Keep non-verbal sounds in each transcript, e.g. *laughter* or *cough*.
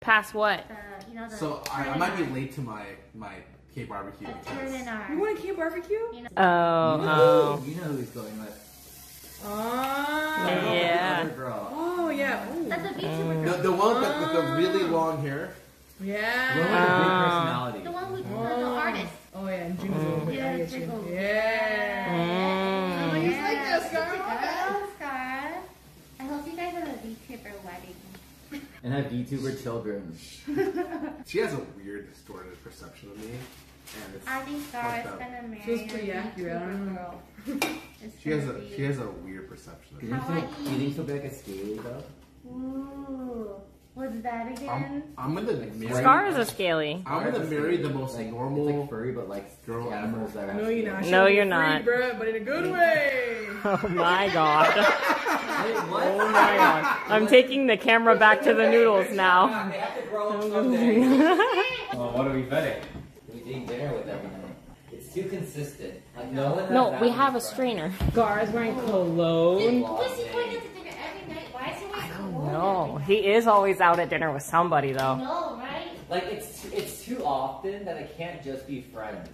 Pass what? The, you know, the So I, I might be late to my my K barbecue turn in our. You want a K barbecue? you know, Oh, you know, oh. You know who's going with. Ah. Yeah. Other. Oh yeah. Ooh. that's a VTuber the, girl. the one with, with the really long hair. Yeah. The One with Yeah. a big Ah. personality. The one who, the, the artist. Oh yeah, and Jingle. Yeah, I get you. Jingle. Yeah. Mm. Oh, he's like this, Good girl. girl, Scar. I hope you guys have a VTuber wedding. And have VTuber children. *laughs* She has a weird distorted perception of me, and it's I think Scar fucked is up. gonna marry Feels a pretty accurate, I don't know. girl. *laughs* She has a be- she has a weird perception of Do me. you think she'll, do you think she'll be like a scaly though? Ooh, what's that again? I'm, I'm gonna marry. Scar is a scaly. I'm gonna marry the most like, normal It's like furry, but like girl animals that have No, you're not. scales. No, She'll you're be not. Free, bruh, but in a good *laughs* way. Oh my god. Wait, what? I'm taking the camera back to the noodles now. They have to grow up someday. *laughs* well, what are we betting? We eat dinner with every. It's too consistent. Like no one. No, we have a friends. strainer. Scar is wearing cologne. Who is he going out to dinner every night? Why is he wearing cologne No, he is always out at dinner with somebody though. No, right? Like it's it's too often that it can't just be friends.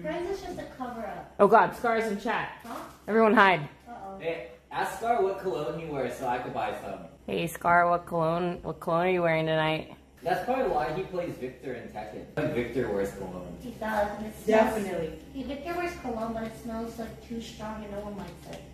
Friends is just a cover up. Oh god, Scar's in chat. Huh? Everyone hide. Uh oh. Hey, ask Scar what cologne he wears so I could buy some. Hey Scar, what cologne what cologne are you wearing tonight? That's probably why he plays Victor in Tekken. Like Victor wears cologne. He does, and it smells. Definitely. Victor wears cologne, but it smells like too strong and no one likes it.